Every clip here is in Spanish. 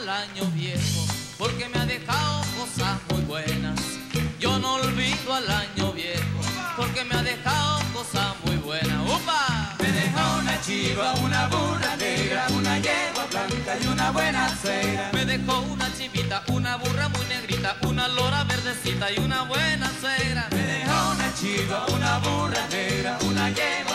año viejo, porque me ha dejado cosas muy buenas. Yo no olvido al año viejo, porque me ha dejado cosas muy buenas. ¡Upa! Me dejó una chiva, una burra negra, una yegua blanca y una buena cera. Me dejó una chivita, una burra muy negrita, una lora verdecita y una buena cera. Me dejó una chiva, una burra negra, una yegua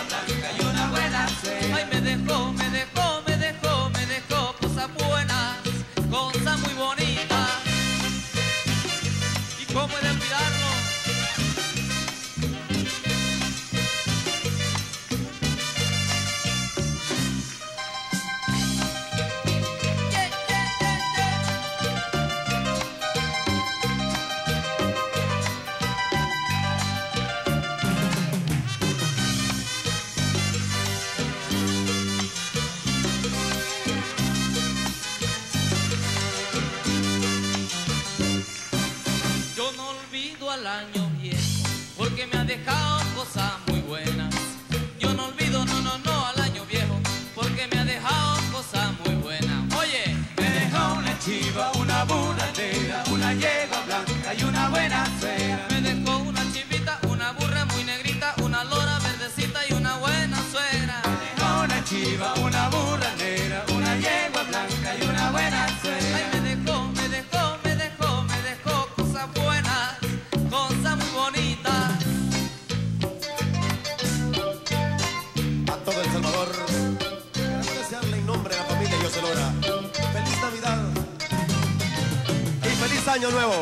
Al año viejo, porque me ha dejado cosas Año nuevo.